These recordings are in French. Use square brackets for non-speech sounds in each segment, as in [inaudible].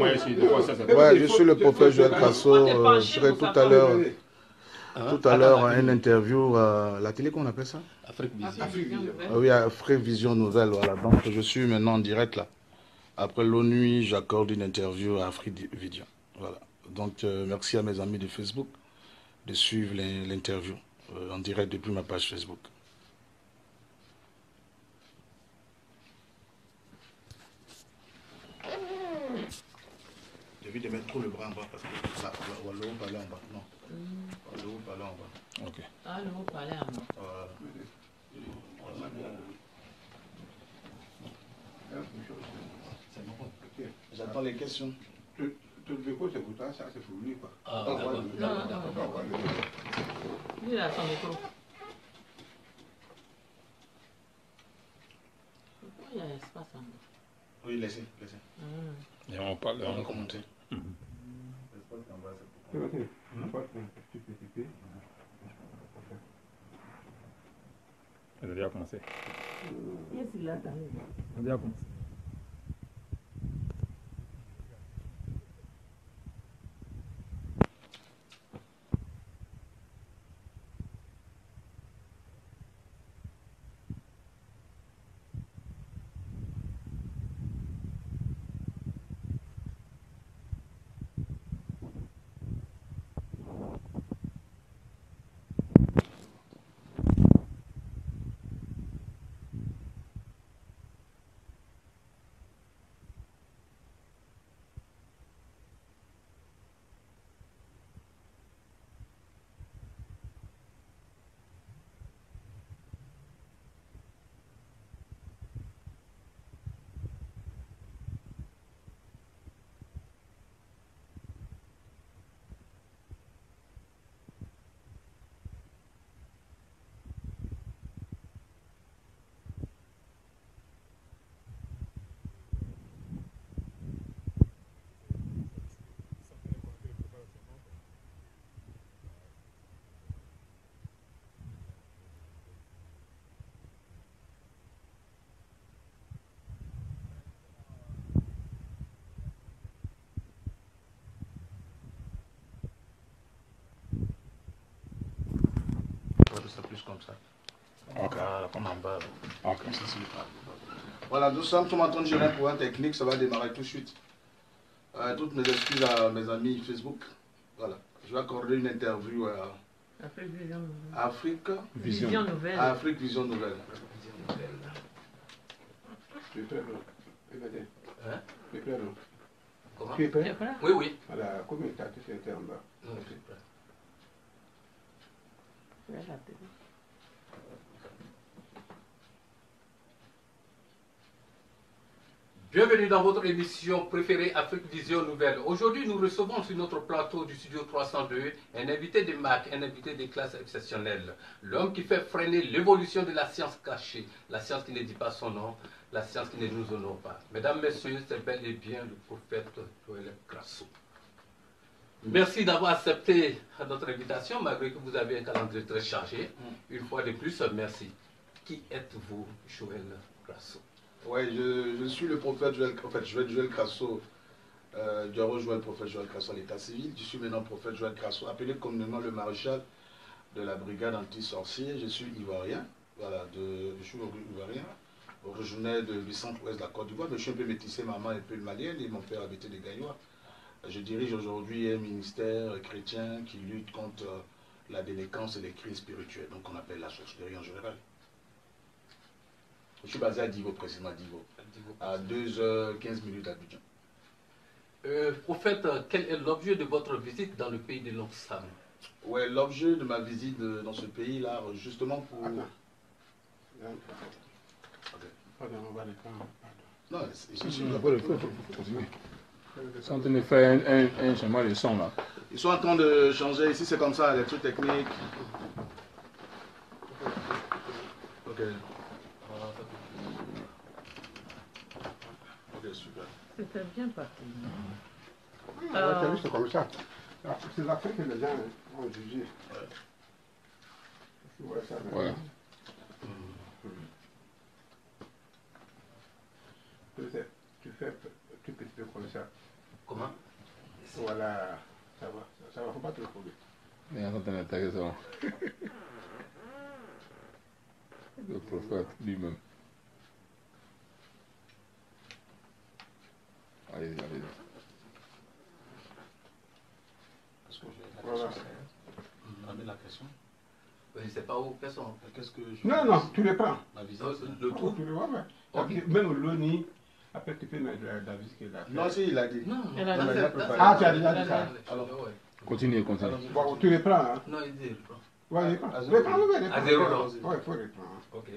Moi Ouais, je suis le prophète Joël Crasso. euh, je serai tout à l'heure, tout à l'heure, une interview à la télé, qu'on appelle ça? Afrique Vision. Ah Oui, Afrique Vision Nouvelle, voilà. Donc, je suis maintenant en direct là. Après l'ONU, j'accorde une interview à Afrique Vision. Voilà. Donc, euh, merci à mes amis de Facebook de suivre l'in- l'interview euh, en direct depuis ma page Facebook. J'évite de mettre trop le bras en bas parce que ça, on va le haut parler en bas. Non, on va le haut parler en bas. Ok. Ah, le haut palais à moi. Voilà. J'attends les questions. Tout le vécu, c'est pour toi, ça, c'est pour lui, quoi. Ah, Ah, d'accord, ouais. d'accord, d'accord. Lui, il a son micro. Pourquoi il y a espace en bas? Oui, laissez, laissez. Hum. Et on parle. On va commenter. Mhm. C'est vrai, n'importe quel petit, petit plus comme ça. Ok. Voilà, comme en bas. Voilà, nous sommes tout en train de gérer un problème technique, ça va démarrer tout de suite. Euh, toutes mes excuses à mes amis Facebook. Voilà. Je vais accorder une interview à Afrique Vision Nouvelle. Afrique, Vision. Vision Nouvelle. Afrique Vision Nouvelle. Tu es prêt. Hein Tu es prêt, Comment Tu es Tu es prêt prêt Oui, oui. Voilà, combien tu fais en bas Non, je suis prêt. Bienvenue dans votre émission préférée Afrique Vision Nouvelle. Aujourd'hui, nous recevons sur notre plateau du studio 302 un invité de marque, un invité de classe exceptionnelle. L'homme qui fait freiner l'évolution de la science cachée, la science qui ne dit pas son nom, la science qui ne nous honore pas. Mesdames, Messieurs, c'est bel et bien le prophète Joël Grasso. Merci d'avoir accepté notre invitation, malgré que vous avez un calendrier très chargé. Une fois de plus, merci. Qui êtes-vous, Joël Grasso? Ouais, je, je suis le prophète Joël, en fait, Joël, Joël Crasso. Euh, a rejoint le prophète Joël Crasso à l'état civil. Je suis maintenant prophète Joël Crasso, appelé communément le maréchal de la brigade anti-sorcier. Je suis ivoirien, voilà, de, je suis ivoirien, originaire de- du centre-ouest de la Côte d'Ivoire, mais je suis un peu métissé, maman est un peu malienne et mon père habitait des Gaillois. Je dirige aujourd'hui un ministère chrétien qui lutte contre euh, la délinquance et les crises spirituelles, donc on appelle la sorcellerie en général. Je suis basé à Divo, précisément à Divo, à 2h15 minutes d'Abidjan. Euh, prophète, quel est l'objet de votre visite dans le pays de l'Oxfam? Ouais, l'objet de ma visite de- dans ce pays-là, justement pour... Attends. Ok. Pardon, on va le prendre. Non, c'est- Ils sont en train de faire un, un, un changement de son là. Ils sont en train de changer, ici c'est comme ça, les trucs techniques. Ok. Ok, super. C'était bien parti. Ah, Euh, t'as vu, c'est comme ça. Ah, C'est l'Afrique que les gens ont jugé. Tu vois ça, là. Voilà. Tu fais, tu fais tout petit peu comme ça. Comment? Voilà, ça va, ça va, faut pas te trouver. Mais en train d'attaquer ça. Le prophète lui-même. Allez, allez. Parce que j'ai la Voilà. question. Ramène la question? Je ne sais pas où, personne. Qu'est-ce que je Non, non, tu les prends. Ma visite. Non, Le tout Tu les vois, ouais. Ok. Même le nid, après tu peux mettre la, visite qu'il a fait. Non, si, il a dit. Non, Elle a ça, déjà Ah, tu as déjà dit ça, Alors. Continue, continue. Bon, tu les prends, hein. Non, il dit, il prend. Ouais, les prends. À Les zéro. prends, les prends. À zéro, non Ouais, il faut les prendre. hein. Ok.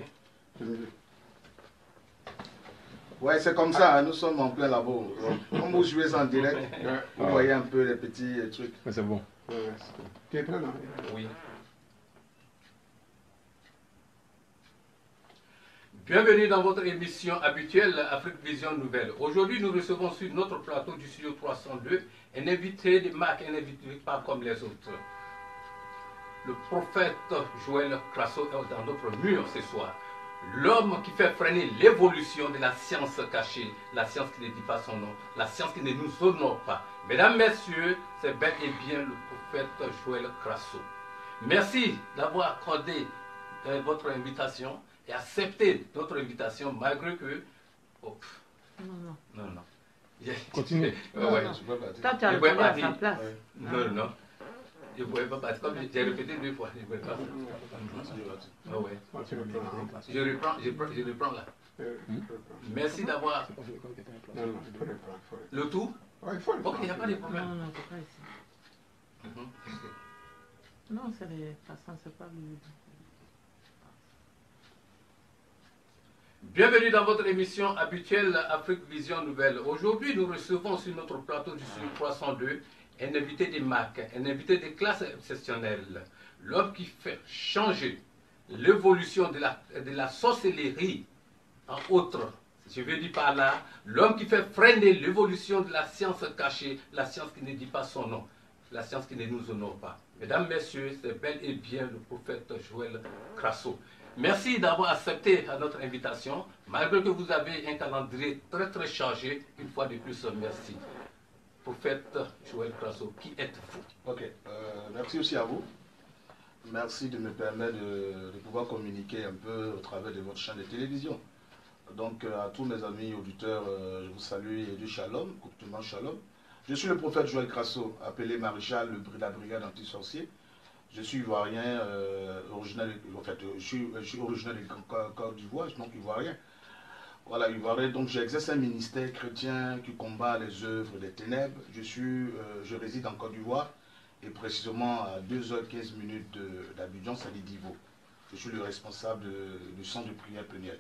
Ouais, c'est comme ça, hein, nous sommes en plein labo. Comme vous jouez en direct, vous voyez un peu les petits trucs. Mais c'est bon. Tu es prêt, non? Oui. Bienvenue dans votre émission habituelle Afrique Vision Nouvelle. Aujourd'hui, nous recevons sur notre plateau du studio 302 un invité de marque, un invité pas comme les autres. Le prophète Joël Crasso est dans notre mur ce soir. L'homme qui fait freiner l'évolution de la science cachée, la science qui ne dit pas son nom, la science qui ne nous honore pas. Mesdames, Messieurs, c'est bel et bien le prophète Joël Crasso. Merci d'avoir accordé euh, votre invitation et accepté notre invitation malgré que... Oh, Non, non. non, non. [laughs] Continue. [laughs] Ouais. Tu as Je le pouvais pas à sa dire. place. Ouais. Non, non. Je ne pouvais pas partir. Comme j'ai répété deux fois, je ne pouvais pas. Ah ouais. Le prends. hein. Je reprends, je, je reprends là. Euh, le. Merci d'avoir Non, non, le tout. Il faut Ok, il n'y a pas de Non, problème. non, c'est pas ici. Mhm. Non, c'est les passants, c'est pas lui. Bienvenue dans votre émission habituelle Afrique Vision Nouvelle. Aujourd'hui, nous recevons sur notre plateau du Sud 302 un invité de marque, un invité de classe exceptionnelle, l'homme qui fait changer l'évolution de la, de la sorcellerie en autre. Je veux dire par là, l'homme qui fait freiner l'évolution de la science cachée, la science qui ne dit pas son nom, la science qui ne nous honore pas. Mesdames, Messieurs, c'est bel et bien le prophète Joël Crasso. Merci d'avoir accepté notre invitation, malgré que vous avez un calendrier très très chargé. Une fois de plus, merci. Prophète Joël Crasso, qui êtes-vous? Ok, euh, merci aussi à vous. Merci de me permettre de, pouvoir communiquer un peu au travers de votre chaîne de télévision. Donc euh, à tous mes amis auditeurs, euh, je vous salue et du shalom, courtement shalom. Je suis le prophète Joël Crasso, appelé maréchal de la brigade anti-sorcier. Je suis ivoirien, euh, originaire, de- en fait, je suis, je suis originaire de Côte- d'Ivoire, donc ivoirien. Voilà, ivoirien. Donc j'exerce un ministère chrétien qui combat les œuvres des ténèbres. Je, suis, euh, je réside en Côte d'Ivoire et précisément à 2h15 minutes de- d'Abidjan, c'est Divo. Je suis le responsable du centre de prière plénière.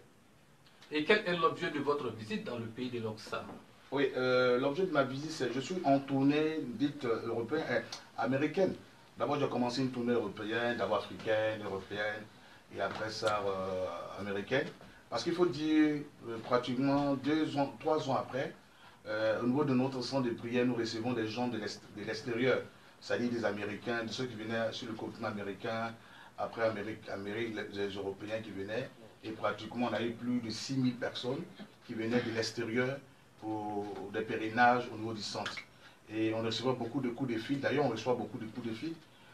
Et quel est l'objet de votre visite dans le pays de l'Oxam Oui, euh, l'objet de ma visite, c'est je suis en tournée dite européenne, américaine. D'abord, j'ai commencé une tournée européenne, d'abord africaine, européenne, et après ça, euh, américaine. Parce qu'il faut dire, euh, pratiquement deux ans, trois ans après, euh, au niveau de notre centre de prière, nous recevons des gens de l'ext- de l'extérieur, c'est-à-dire des Américains, de ceux qui venaient sur le continent américain, après Amérique, Amérique Européens qui venaient, et pratiquement on a eu plus de 6000 personnes qui venaient de l'extérieur pour des pèlerinages au niveau du centre. Et on reçoit beaucoup de coups de fil. D'ailleurs, on reçoit beaucoup de coups de fil.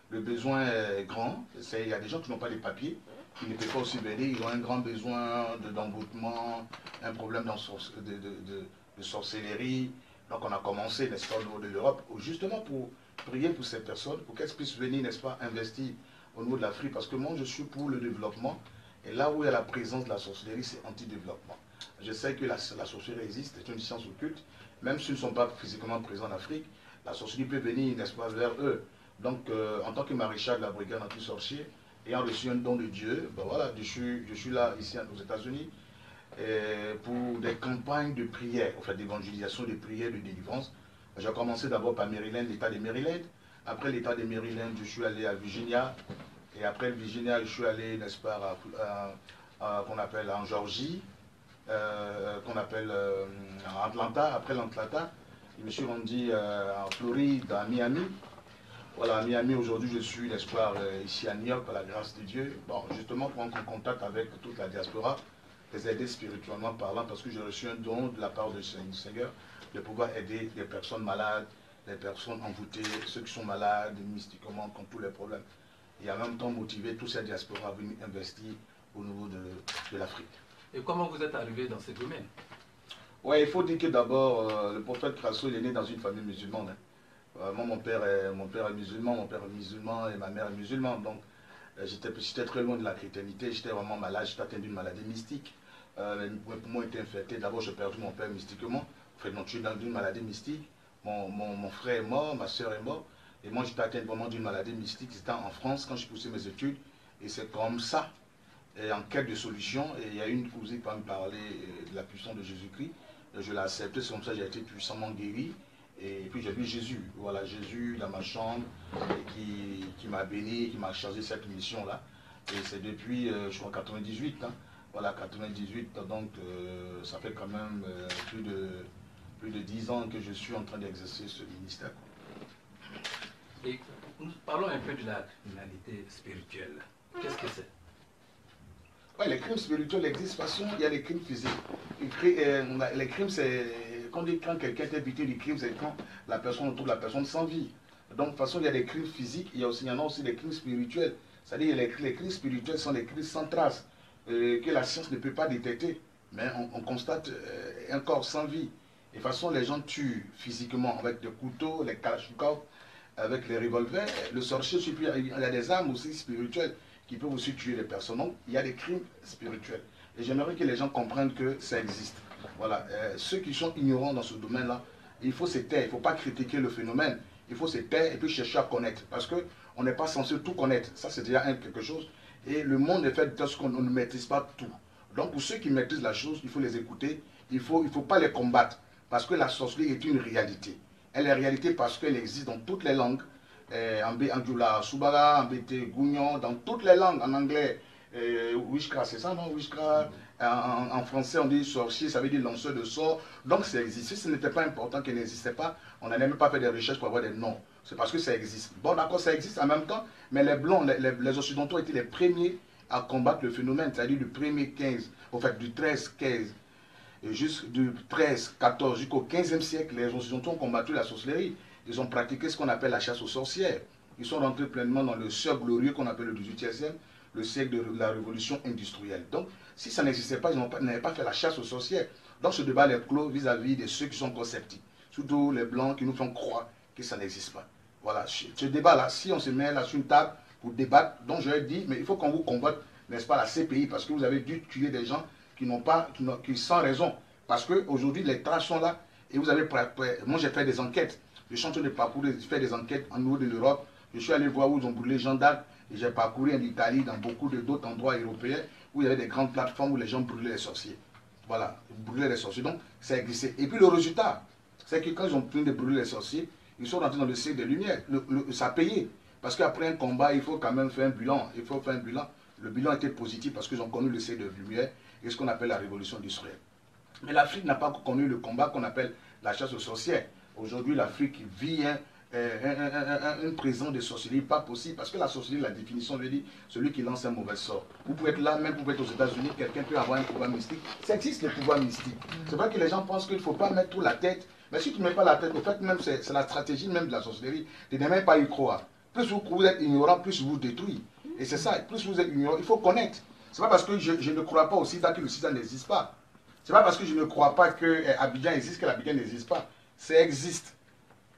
Le besoin est grand. Il y a des gens qui n'ont pas les papiers, qui ne peuvent pas aussi venir. Ils ont un grand besoin de- d'emboutement, un problème de, sorcellerie. Donc, on a commencé, n'est-ce pas, au niveau de l'Europe, justement pour prier pour ces personnes, pour qu'elles puissent venir, n'est-ce pas, investir au niveau de l'Afrique. Parce que moi, je suis pour le développement. Et là où il y a la présence de la sorcellerie, c'est anti-développement. Je sais que la sorcellerie existe, c'est une science occulte. Même s'ils ne sont pas physiquement présents en Afrique, la sorcellerie peut venir, vers eux. Donc, euh, en tant que maréchal de la brigade anti-sorcier, ayant reçu un don de Dieu, ben voilà, je suis, là, ici aux États-Unis, euh, pour des campagnes de prière, enfin d'évangélisation, de prière, de délivrance. J'ai commencé d'abord par Maryland, l'État de Maryland. Après l'État de Maryland, je suis allé à Virginia. Et après Virginia, je suis allé, n'est-ce pas, à- qu'on appelle en Georgie, qu'on appelle euh, Atlanta. Après l'Atlanta, je me suis rendu euh, en Floride, à Miami. Voilà, à Miami, aujourd'hui, je suis, euh, ici à New York, par la grâce de Dieu. Bon, justement, pour entrer en contact avec toute la diaspora, les aider spirituellement parlant, parce que j'ai reçu un don de la part du Seigneur de pouvoir aider les personnes malades, les personnes envoûtées, ceux qui sont malades, mystiquement, qui ont tous les problèmes. Et en même temps motiver tous ces diasporas à venir investir au niveau de l'Afrique. Et comment vous êtes arrivé dans ce domaine Ouais, il faut dire que d'abord, euh, le prophète Crasso, il est né dans une famille musulmane. hein. Euh, moi, mon père, est, mon père est musulman, mon père est musulman et ma mère est musulmane. Donc, euh, j'étais très loin de la chrétienité, j'étais vraiment malade, j'étais atteint d'une maladie mystique. Mes poumons étaient infectés. D'abord, j'ai perdu mon père mystiquement. Enfin, donc, je suis dans une maladie mystique. Mon, mon, mon frère est mort, ma soeur est morte. Et moi, j'étais atteint vraiment d'une maladie mystique. C'était en France quand j'ai poussé mes études. Et c'est comme ça, en quête de solution. Et il y a une cousine qui m'a parlé euh, de la puissance de Jésus-Christ. Et Je l'ai accepté, c'est comme ça que j'ai été puissamment guéri. Et puis j'ai vu Jésus, voilà, Jésus dans ma chambre, qui, qui m'a béni, qui m'a chargé cette mission-là. Et c'est depuis, euh, je crois, 98, hein. voilà, 98, donc euh, ça fait quand même euh, plus, de, plus de 10 ans que je suis en train d'exercer ce ministère. Et nous parlons un peu de la criminalité spirituelle. Qu'est-ce que c'est? Ouais, les crimes spirituels existent, de toute façon, il y a les crimes physiques. Euh, les crimes, c'est. Quand, on dit- quand quelqu'un est victime du crime, c'est quand la personne de la personne sans vie. Donc, de toute façon, il y a des crimes physiques, il y, a aussi, il y en a aussi des crimes spirituels. C'est-à-dire les, les crimes spirituels sont des crimes sans trace, euh, que la science ne peut pas détecter. Mais on, on constate euh, un corps sans vie. Et de toute façon, les gens tuent physiquement avec des couteaux, les kalachnikovs, avec les revolvers. Le sorcier, il y a des armes aussi spirituelles qui peuvent aussi tuer les personnes. Donc, il y a des crimes spirituels. Et j'aimerais que les gens comprennent que ça existe. Voilà. Euh, ceux qui sont ignorants dans ce domaine-là, il faut se taire. Il ne faut pas critiquer le phénomène. Il faut se taire et puis chercher à connaître. Parce qu'on n'est pas censé tout connaître. Ça, c'est déjà quelque chose. Et le monde est fait de ce qu'on ne maîtrise pas tout. Donc, pour ceux qui maîtrisent la chose, il faut les écouter. Il ne faut, il faut pas les combattre. Parce que la sorcellerie est une réalité. Elle est réalité parce qu'elle existe dans toutes les langues euh, en Anjula Subara, en Gougnon, dans toutes les langues, en anglais, witchcraft, c'est ça, non Witchcraft, en, en- en français, on dit sorcier, ça veut dire lanceur de sorts. Donc, ça existe. Si ce n'était pas important, qu'il n'existait pas, on n'allait même pas faire des recherches pour avoir des noms. C'est parce que ça existe. Bon, d'accord, ça existe en même temps, mais les Blancs, les, les- les Occidentaux étaient les premiers à combattre le phénomène, c'est-à-dire du premier 15, au fait, du 13, 15, et juste du 13, 14 jusqu'au 15e siècle, les Occidentaux ont combattu la sorcellerie. Ils ont pratiqué ce qu'on appelle la chasse aux sorcières. Ils sont rentrés pleinement dans le siècle glorieux qu'on appelle le 18e siècle, le siècle de la révolution industrielle. Donc, si ça n'existait pas, ils n'avaient pas fait la chasse aux sorcières. Donc, ce débat est clos vis-à-vis de ceux qui sont encore sceptiques. Surtout les Blancs qui nous font croire que ça n'existe pas. Voilà, ce débat-là, si on se met là sur une table pour débattre, donc je dis, mais il faut qu'on vous combatte, n'est-ce pas, la CPI, parce que vous avez dû tuer des gens qui n'ont pas, qui, qui sans raison. Parce qu'aujourd'hui, les traces sont là, et vous avez, moi j'ai fait des enquêtes, je suis en train de parcourir, de faire des enquêtes en niveau de l'Europe, je suis allé voir où ils ont brûlé Jeanne d'Arc, j'ai parcouru en Italie, dans beaucoup d'autres endroits européens, où il y avait des grandes plateformes où les gens brûlaient les sorciers. Voilà, brûlaient les sorciers. Donc, ça existait. Et puis le résultat, c'est que quand ils ont fini de brûler les sorciers, ils sont rentrés dans le siècle des Lumières. Le- le- ça a payé. Parce qu'après un combat, il faut quand même faire un bilan. Il faut faire un bilan. Le bilan était positif parce qu'ils ont connu le siècle des Lumières et ce qu'on appelle la révolution d'Israël. Mais l'Afrique n'a pas connu le combat qu'on appelle la chasse aux sorcières. Aujourd'hui, l'Afrique vit un- un- de sorcellerie pas possible parce que la sorcellerie, la définition veut dire celui qui lance un mauvais sort. Vous pouvez être là, même vous pouvez être aux États-Unis, quelqu'un peut avoir un pouvoir mystique. Ça existe le pouvoir mystique. C'est vrai que les gens pensent qu'il ne faut pas mettre tout la tête. Mais si tu ne mets pas la tête, au fait, même c'est la stratégie même de la sorcellerie. Tu n'es même pas y croire. Plus vous, êtes ignorant, plus vous détruit. Et c'est ça, plus vous êtes ignorant, il faut connaître. C'est pas parce que je, ne crois pas au sida que le sida n'existe pas. C'est pas parce que je ne crois pas que euh, Abidjan existe que l'Abidjan n'existe pas. Ça existe.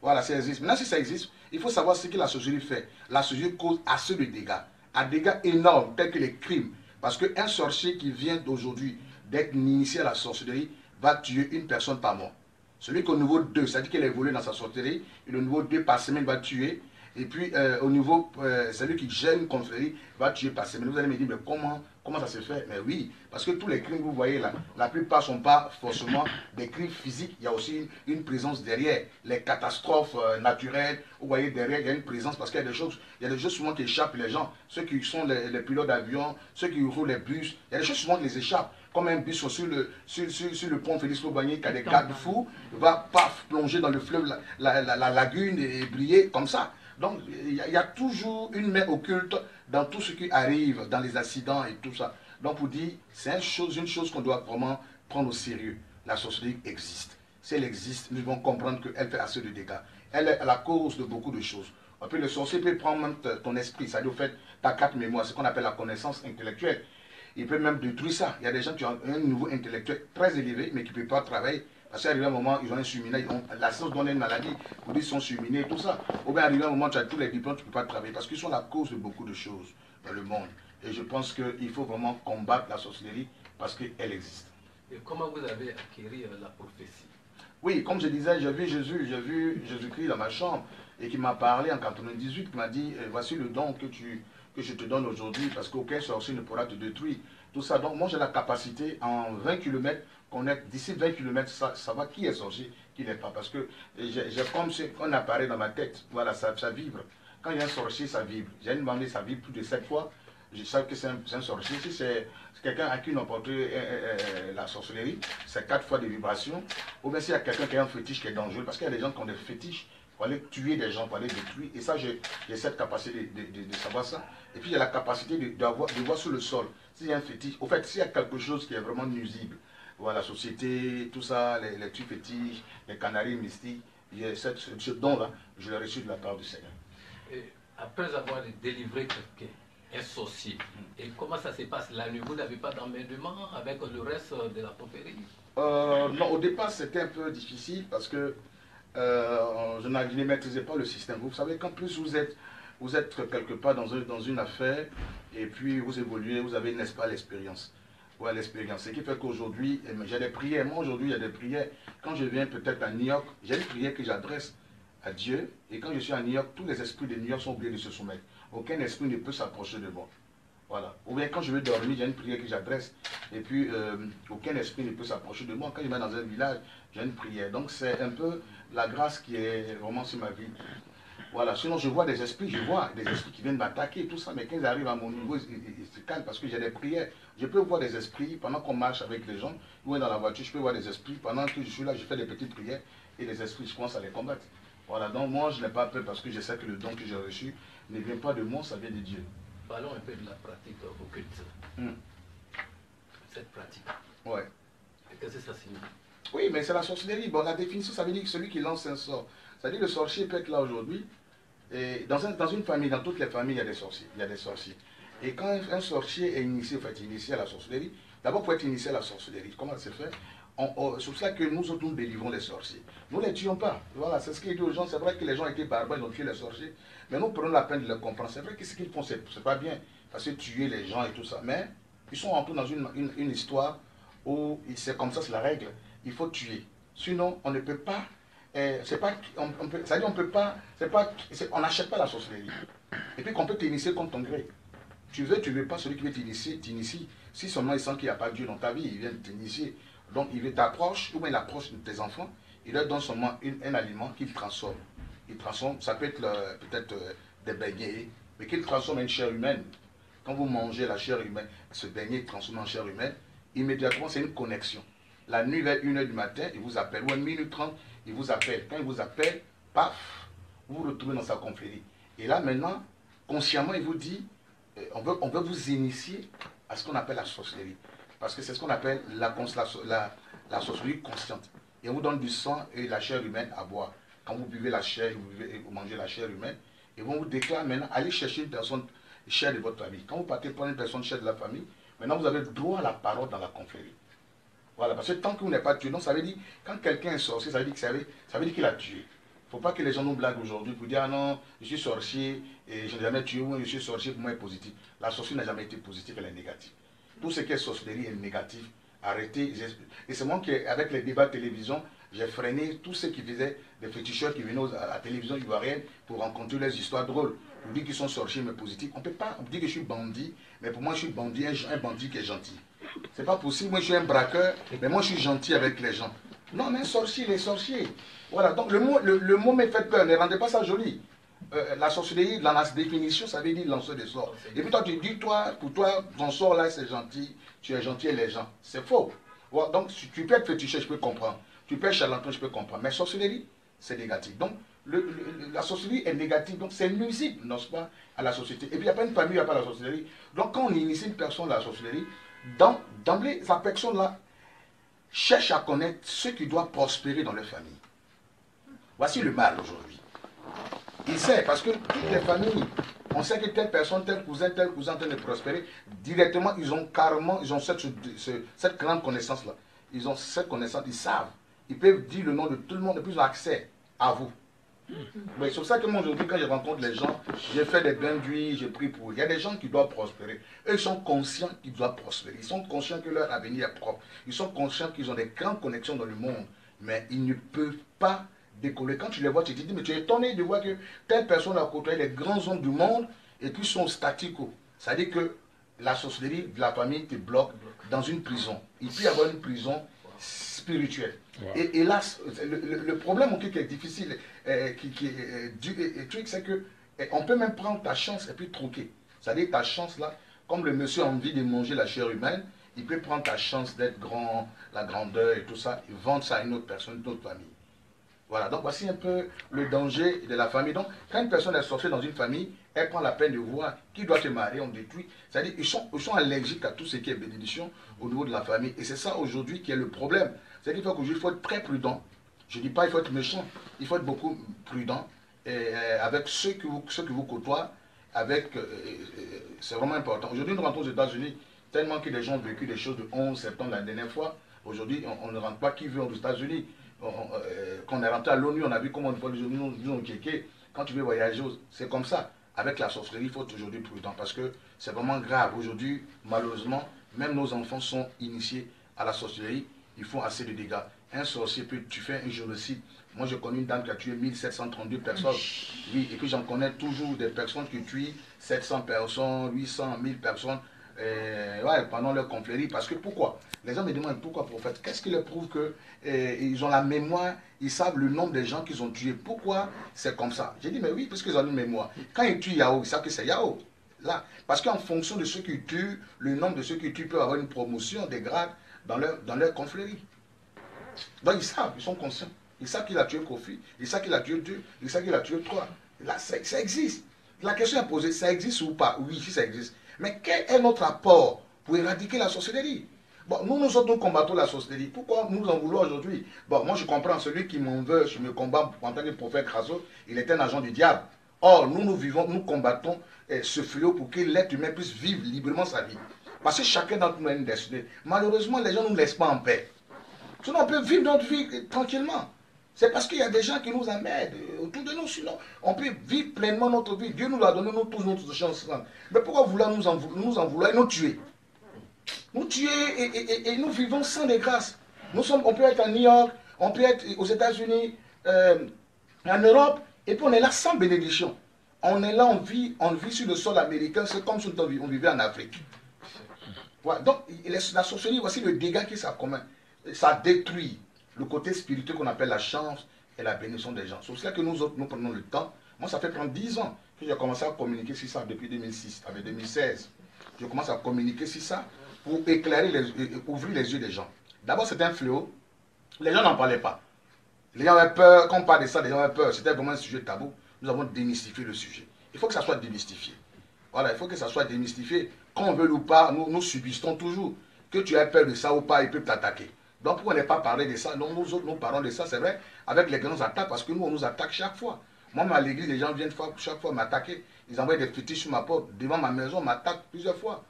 Voilà, ça existe. Maintenant, si ça existe, il faut savoir ce que la sorcellerie fait. La sorcellerie cause assez de dégâts. À dégâts énormes, tels que les crimes. Parce qu'un sorcier qui vient d'aujourd'hui d'être initié à la sorcellerie va tuer une personne par mois. Celui qui est au niveau 2, c'est-à-dire qu'il a évolué dans sa sorcellerie, et le niveau 2 par semaine va tuer. Et puis euh, au niveau, euh, celui qui gêne une confrérie va tuer par semaine. Vous allez me dire, mais comment, comment ça se fait? Mais oui, parce que tous les crimes que vous voyez là, la plupart ne sont pas forcément des crimes physiques. Il y a aussi une, une présence derrière. Les catastrophes euh, naturelles, vous voyez derrière, il y a une présence parce qu'il y a des choses, il y a des choses souvent qui échappent les gens. Ceux qui sont les, les pilotes d'avion, ceux qui roulent les bus, il y a des choses souvent qui les échappent. Comme un bus sur le, sur, sur, sur le pont Félix Lobagné qui a des garde-fous, va paf, plonger dans le fleuve, la, la- la- la lagune et briller comme ça. Donc, il y, a- toujours une main occulte dans tout ce qui arrive, dans les accidents et tout ça. Donc, pour dire, c'est une chose, qu'on doit vraiment prendre au sérieux. La sorcellerie existe. si elle existe, nous devons comprendre qu'elle fait assez de dégâts. Elle est la cause de beaucoup de choses. Le sorcier peut prendre même ton esprit, c'est-à-dire au fait ta carte mémoire, ce qu'on appelle la connaissance intellectuelle. Il peut même détruire ça. Il y a des gens qui ont un niveau intellectuel très élevé, mais qui ne peuvent pas travailler. Parce qu'à un moment, ils ont un surminé, la science donne une maladie, vous dites qu'ils sont surminés, tout ça. Ou bien arrivé un moment, tu as tous les diplômes, tu ne peux pas travailler. Parce qu'ils sont la cause de beaucoup de choses dans le monde. Et je pense qu'il faut vraiment combattre la sorcellerie parce qu'elle existe. Et comment vous avez acquis la prophétie? Oui, comme je disais, j'ai vu Jésus, j'ai vu Jésus-Christ dans ma chambre et qui m'a parlé en 98, qui m'a dit, eh, voici le don que, tu, que je te donne aujourd'hui parce qu'aucun sorcier ne pourra te détruire. Tout ça, donc moi j'ai la capacité en 20 km, d'ici 20 km, ça, savoir qui est sorcier, qui n'est pas. Parce que j'ai comme un appareil dans ma tête, voilà, ça, ça vibre. Quand il y a un sorcier, ça vibre. J'ai demandé, ça vibre plus de 7 fois. Je sais que c'est un, sorcier. Si c'est quelqu'un à qui on a porté euh, euh, euh, la sorcellerie, c'est 4 fois de vibration. Ou bien s'il y a quelqu'un qui a un fétiche qui est dangereux, parce qu'il y a des gens qui ont des fétiches pour aller tuer des gens, pour aller détruire. Et ça, j'ai cette capacité de, savoir ça. Et puis, a la capacité de, de voir sur le sol. S'il y a un fétiche, au fait, s'il y a quelque chose qui est vraiment nuisible, voilà, la société, tout ça, les, les fétiches, les canaries mystiques, cette, ce don-là, je l'ai reçu de la part du Seigneur. Et après avoir délivré quelqu'un, un sorcier, et comment ça se passe la nuit Vous n'avez pas d'emmerdement avec le reste de la pauvreté euh, Non, au départ, c'était un peu difficile parce que euh, je ne maîtrisais pas le système. Vous savez qu'en plus vous êtes, vous êtes quelque part dans, dans une affaire et puis vous évoluez, vous avez, n'est-ce pas, l'expérience. L'expérience. Ce qui fait qu'aujourd'hui, eh, j'ai des prières. Moi, aujourd'hui, il y a des prières. Quand je viens peut-être à New York, j'ai une prière que j'adresse à Dieu. Et quand je suis à New York, tous les esprits de New York sont obligés de se soumettre. Aucun esprit ne peut s'approcher de moi. Voilà. Ou bien quand je vais dormir, j'ai une prière que j'adresse. Et puis, euh, aucun esprit ne peut s'approcher de moi. Quand je vais dans un village, j'ai une prière. Donc, c'est un peu la grâce qui est vraiment sur ma vie. Voilà, sinon je vois des esprits, je vois des esprits qui viennent m'attaquer, tout ça, mais quand ils arrivent à mon niveau, ils, se calment parce que j'ai des prières. Je peux voir des esprits pendant qu'on marche avec les gens, ou dans la voiture, je peux voir des esprits. Pendant que je suis là, je fais des petites prières et les esprits, je commence à les combattre. Voilà, donc moi je n'ai pas peur parce que je sais que le don que j'ai reçu ne vient pas de moi, ça vient de Dieu. Parlons un peu de la pratique occulte. Hmm. Cette pratique. Ouais. Qu'est-ce que ça signifie? Oui, mais c'est la sorcellerie. Bon, la définition, ça veut dire que celui qui lance un sort. Ça veut dire que le sorcier peut être là aujourd'hui. Dans, dans une famille, dans toutes les familles, il y a des sorciers. Il y a des sorciers. Et quand un, sorcier est initié, en fait, initié à la sorcellerie, d'abord pour être initié à la sorcellerie, comment ça se fait? C'est pour ça que nous autres, nous délivrons les sorciers. Nous ne les tuons pas. Voilà, c'est ce qu'il dit aux gens. C'est vrai que les gens étaient barbares, ils ont tué les sorciers. Mais nous prenons la peine de les comprendre. C'est vrai que ce qu'ils font, c'est pas bien. Parce que tuer les gens et tout ça. Mais ils sont entrés dans une, une histoire où c'est comme ça, c'est la règle il faut tuer. Sinon, on ne peut pas. Euh, c'est pas, on, peut, ça dit on peut pas, c'est pas, on n'achète pas la sorcellerie. Et puis qu'on peut t'initier contre ton gré. Tu veux, tu veux pas, celui qui veut t'initier, t'initie. Si seulement il sent qu'il n'y a pas Dieu dans ta vie, il vient t'initier. Donc il veut t'approcher, ou bien il approche de tes enfants, il leur donne seulement un aliment qu'il transforme. Il transforme, ça peut être peut-être euh, des beignets, mais qu'il transforme en chair humaine. Quand vous mangez la chair humaine, ce beignet transforme en chair humaine, immédiatement c'est une connexion. La nuit vers 1h du matin, il vous appelle. Ou à minute 30, il vous appelle. Quand il vous appelle, paf, vous vous retrouvez dans sa confrérie. Et là, maintenant, consciemment, il vous dit, euh, on veut, on vous initier à ce qu'on appelle la sorcellerie. Parce que c'est ce qu'on appelle la, la, la, sorcellerie consciente. Et on vous donne du sang et la chair humaine à boire. Quand vous buvez la chair, vous, vous mangez la chair humaine, et on vous déclare maintenant, allez chercher une personne chère de votre famille. Quand vous partez prendre une personne chère de la famille, maintenant vous avez droit à la parole dans la confrérie. Voilà, parce que tant que vous n'êtes pas tué, donc ça veut dire, quand quelqu'un est sorcier, ça veut dire qu'il a tué. Il ne faut pas que les gens nous blaguent aujourd'hui pour dire, ah non, je suis sorcier et je n'ai jamais tué, ou je suis sorcier, pour moi, est positif. La sorcière n'a jamais été positive, elle est négative. Tout ce qui est sorcellerie est négatif. Arrêtez. Et c'est moi qui, avec les débats de télévision, j'ai freiné tous ceux qui faisaient des féticheurs qui venaient à la télévision ivoirienne pour rencontrer les histoires drôles. Pour dire qu'ils sont sorciers mais positifs. On ne peut pas dire que je suis bandit, mais pour moi je suis bandit, un bandit qui est gentil. C'est pas possible. Moi, je suis un braqueur, mais moi, je suis gentil avec les gens. Non, mais un sorcier, les sorciers. Voilà, donc le mot, le, mot me fait peur, ne rendez pas ça joli. Euh, la sorcellerie, dans la définition, ça veut dire lancer des sorts. Et puis toi, tu dis, toi, pour toi, ton sort là, c'est gentil, tu es gentil et les gens. C'est faux. donc, tu peux être fétiché, je peux comprendre. Tu peux être charlatan, je peux comprendre. Mais sorcellerie, c'est négatif. Donc, la sorcellerie est négative, donc c'est nuisible, n'est-ce pas, à la société. Et puis, il n'y a pas une famille, il n'y a pas la sorcellerie. Donc, quand on initie une personne à la sorcellerie, d'emblée, sa personne-là, cherchent à connaître ce qui doit prospérer dans leur famille. Voici le mal aujourd'hui. Il sait, parce que toutes les familles, on sait que telle personne, tel cousin, tel cousin, tel de prospérer, directement, ils ont carrément, ils ont cette, ce- cette grande connaissance-là. Ils ont cette connaissance, ils savent. Ils peuvent dire le nom de tout le monde et puis ils ont accès à vous. Mais c'est pour ça que moi aujourd'hui, quand je rencontre les gens, j'ai fait des bains d'huile, j'ai pris pour eux. Il y a des gens qui doivent prospérer. Eux, ils sont conscients qu'ils doivent prospérer. Ils sont conscients que leur avenir est propre. Ils sont conscients qu'ils ont des grandes connexions dans le monde. Mais ils ne peuvent pas décoller. Quand tu les vois, tu te dis, mais tu es étonné de voir que telle personne a côtoyé les grands hommes du monde et puis sont statiques. C'est-à-dire que la sorcellerie de la famille te bloque dans une prison. Il peut y avoir une prison spirituelle. Wow. Et hélas, le, problème qui est difficile, euh, qui, qui est euh, du et- et truc, c'est que euh, on peut même prendre ta chance et puis troquer. C'est-à-dire ta chance là, comme le monsieur a envie de manger la chair humaine, il peut prendre ta chance d'être grand, la grandeur et tout ça, et vendre ça à une autre personne, une autre famille. Voilà, donc voici un peu le danger de la famille. Donc, quand une personne est sortie dans une famille, elle prend la peine de voir qui doit se marier, on détruit. C'est-à-dire qu'ils sont, ils sont allergiques à tout ce qui est bénédiction au niveau de la famille. Et c'est ça aujourd'hui qui est le problème. C'est-à-dire qu'il faut, qu'aujourd'hui, il faut être très prudent. Je ne dis pas qu'il faut être méchant, il faut être beaucoup prudent et, euh, avec ceux que vous, ceux que vous. Avec, euh, euh, c'est vraiment important. Aujourd'hui, nous rentrons aux États-Unis, tellement que les gens ont vécu des choses de 11 septembre la dernière fois. Aujourd'hui, on, ne rentre pas qui veut aux États-Unis? Quand on est rentré à l'ONU, on a vu comment ONU nous, nous ont checké. Quand tu veux voyager, c'est comme ça. Avec la sorcellerie, il faut être aujourd'hui prudent parce que c'est vraiment grave. Aujourd'hui, malheureusement, même nos enfants sont initiés à la sorcellerie. Ils font assez de dégâts. Un sorcier peut tu fais un génocide. Moi, je connais une dame qui a tué 1732 personnes. Oui, et puis j'en connais toujours des personnes qui tuent 700 personnes, 800, 1000 personnes euh, ouais, pendant leur confrérie. Parce que pourquoi? Les gens me demandent pourquoi prophète? Qu'est-ce qui leur prouve que euh, ils ont la mémoire, ils savent le nombre de gens qu'ils ont tués? Pourquoi c'est comme ça? J'ai dit, mais oui, parce qu'ils ont une mémoire. Quand ils tuent Yahoo, ils savent que c'est Yahoo. Là, parce qu'en fonction de ceux qui tuent, le nombre de ceux qui tuent peut avoir une promotion, des grades dans leur, dans leur confrérie. Donc ils savent, ils sont conscients. Ils savent qu'il a tué Kofi, ils savent qu'il a tué deux, ils savent qu'il a tué trois. Là, ça, ça existe. La question est posée, ça existe ou pas? Oui, si ça existe. Mais quel est notre apport pour éradiquer la sorcellerie Bon, nous, nous autres, nous combattons la sorcellerie. Pourquoi nous en voulons aujourd'hui? Bon, moi, je comprends, celui qui m'en veut, je me combat en tant que prophète Crasso, il est un agent du diable. Or, nous, nous vivons, nous combattons eh, ce fléau pour que l'être humain puisse vivre librement sa vie. Parce que chacun d'entre nous a une destinée. Malheureusement, les gens ne nous laissent pas en paix. Sinon, on peut vivre notre vie tranquillement. C'est parce qu'il y a des gens qui nous euh, autour de nous. Sinon, on peut vivre pleinement notre vie. Dieu nous a donné nous tous notre chance. Mais pourquoi vouloir nous en, vouloir et nous tuer? Nous tuer et, nous vivons sans des grâces. Nous sommes, on peut être à New York, on peut être aux États-Unis, euh, en Europe, et puis on est là sans bénédiction. On est là, on vit, on vit sur le sol américain, c'est comme si on vivait en Afrique. Voilà. Donc, la sorcellerie, voici le dégât qui ça commun. Ça détruit le côté spirituel qu'on appelle la chance et la bénédiction des gens. C'est pour cela que nous autres, nous prenons le temps. Moi, ça fait prendre 10 ans que j'ai commencé à communiquer sur ça depuis 2006, avec 2016. Je commence à communiquer sur ça pour éclairer, les, ouvrir les yeux des gens. D'abord, c'était un fléau. Les gens n'en parlaient pas. Les gens avaient peur. Quand on parle de ça, les gens avaient peur. C'était vraiment un sujet tabou. Nous avons démystifié le sujet. Il faut que ça soit démystifié. Voilà, il faut que ça soit démystifié. Qu'on on veut ou pas, nous, subissons toujours. Que tu aies peur de ça ou pas, il peut t'attaquer. Donc pourquoi n'est pas parler de ça? Non, nous autres, nous parlons de ça, c'est vrai, avec les grands attaques, parce que nous, on nous attaque chaque fois. Moi, à l'église, les gens viennent chaque fois m'attaquer. Ils envoient des fétiches sur ma porte, devant ma maison, on m'attaque plusieurs fois.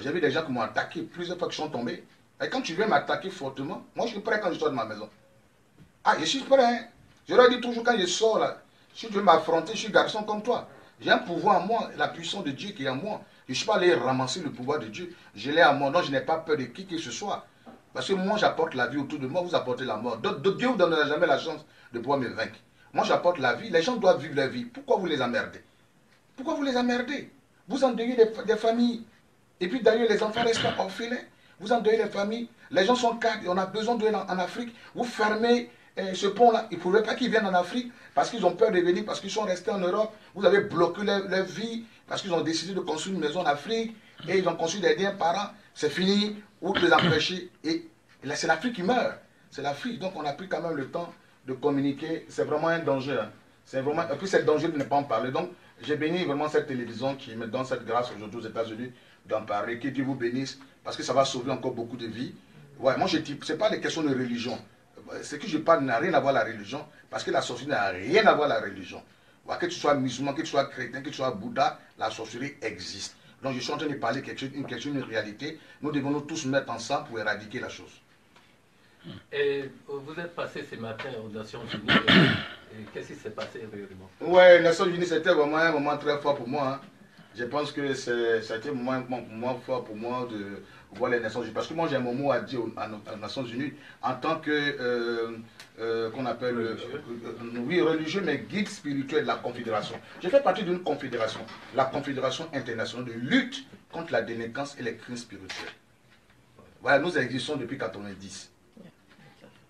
J'ai vu des gens qui m'ont attaqué plusieurs fois qui sont tombés. Et quand tu viens m'attaquer fortement, moi, je suis prêt quand je sors de ma maison. Ah, je suis prêt. Hein? Je leur dis toujours quand je sors là, si tu veux m'affronter, je suis garçon comme toi. J'ai un pouvoir en moi, la puissance de Dieu qui est en moi. Je ne suis pas allé ramasser le pouvoir de Dieu. Je l'ai en moi. Donc je n'ai pas peur de qui que ce soit. Parce que moi, j'apporte la vie autour de moi, vous apportez la mort. Dieu ne vous donnera jamais la chance de pouvoir me vaincre. Moi, j'apporte la vie. Les gens doivent vivre leur vie. Pourquoi vous les emmerdez? Pourquoi vous les emmerdez? Vous endeuillez des, des familles. Et puis d'ailleurs, les enfants restent orphelins. Vous endeuillez les familles. Les gens sont cadres. On a besoin d'eux en Afrique. Vous fermez euh, ce pont-là. Il ne faudrait pas qu'ils viennent en Afrique parce qu'ils ont peur de venir, parce qu'ils sont restés en Europe. Vous avez bloqué leur, vie parce qu'ils ont décidé de construire une maison en Afrique et ils ont construit des biens par an. C'est fini. Ou les empêcher. Et, et là, c'est l'Afrique qui meurt. C'est l'Afrique. Donc, on a pris quand même le temps de communiquer. C'est vraiment un danger. hein. C'est vraiment. Et puis, c'est danger de ne pas en parler. Donc, j'ai béni vraiment cette télévision qui me donne cette grâce aujourd'hui aux États-Unis d'en parler. Que Dieu vous bénisse parce que ça va sauver encore beaucoup de vies. Ouais, moi je c'est pas des questions de religion. Ce que je parle n'a rien à voir avec la religion, parce que la sorcellerie n'a rien à voir avec la religion. Ouais, que tu sois musulman, que tu sois chrétien, que tu sois Bouddha, la sorcellerie existe. Donc je suis en train de parler quelque chose, une question, une réalité. Nous devons nous tous mettre ensemble pour éradiquer la chose. Et vous êtes passé ce matin aux Nations Unies. Qu'est-ce qui s'est passé réellement? Ouais, les Nations Unies, c'était vraiment un moment très fort pour moi. hein. Je pense que été un moment, un moment fort pour moi de voir les Nations Unies. Parce que moi, j'ai un mot à dire aux, Nations Unies en tant que, euh, euh, qu'on appelle, euh, Religieux. oui, religieux, mais guide spirituel de la Confédération. Je fais partie d'une confédération, la Confédération internationale de lutte contre la délinquance et les crimes spirituels. Voilà, nous existons depuis 90